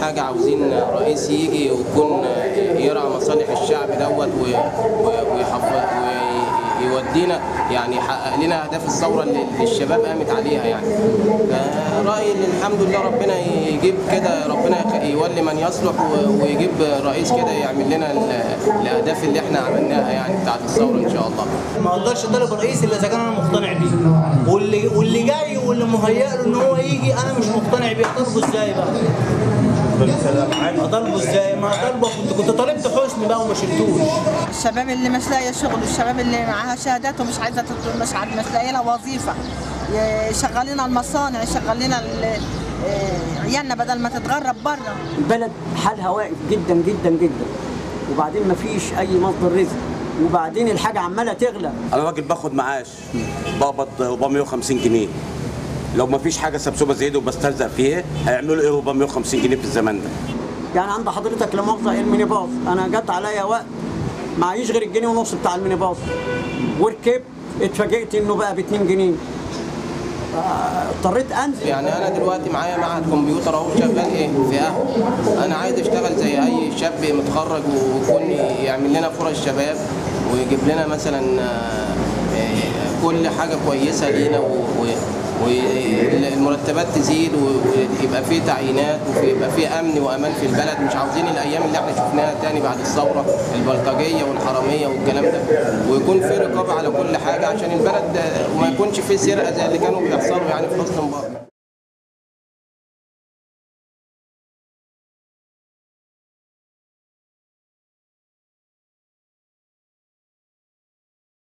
حاجة عاوزين رئيس يجي ويكون يرعى مصالح الشعب دوت ويحفظ ويودينا يعني يحقق لنا أهداف الثورة اللي الشباب قامت عليها يعني. رأيي إن الحمد لله ربنا يجيب كده ربنا يولي من يصلح ويجيب رئيس كده يعمل لنا ال- الأهداف اللي إحنا عملناها يعني بتاعت الثورة إن شاء الله. ما أقدرش أطالب الرئيس إلا إذا كان أنا مقتنع بيه. واللي واللي جاي واللي مهيأ له إن هو يجي أنا مش مقتنع بيه. أطالبه إزاي بقى؟ اطالبه إزاي؟ ما اطالبه كنت كنت طالبت حسني بقى وما شلتوش الشباب اللي مش لاقية شغل الشباب اللي معاها شهادات ومش عايزة مش مش لاقية لها وظيفة. لنا المصانع ال- آه، عيالنا بدل ما تتغرب بره البلد حالها واقف جدا جدا جدا. وبعدين ما فيش أي مصدر رزق. وبعدين الحاجة عمالة تغلى. أنا راجل باخد معاش. بقبض 450 جنيه. لو ما فيش حاجة سبوبة زي دي وبسترزق فيها هيعملوا إيه 450 جنيه في الزمن ده؟ يعني عند حضرتك لا مؤاخذه الميني باص؟ أنا جت عليا وقت معيش غير الجنيه ونص بتاع الميني باص. وركبت اتفاجئت إنه بقى ب 2 جنيه. اضطريت أنزل. يعني أنا دلوقتي معايا معهد كمبيوتر أهو شغال إيه؟ في قهوة. أنا عايز أشتغل زي أي شاب متخرج ويكون يعمل لنا فرص شباب ويجيب لنا مثلا آه، آه، كل حاجة كويسة لينا والمرتبات تزيد ويبقى في تعيينات ويبقى في أمن وأمان في البلد. مش عاوزين الأيام اللي إحنا شفناها تاني بعد الثورة البلطجية والحرامية والكلام ده ويكون في رقابة على كل حاجة عشان البلد وما يكونش في سرقة زي اللي كانوا بيحصلوا يعني في حسن مبارك.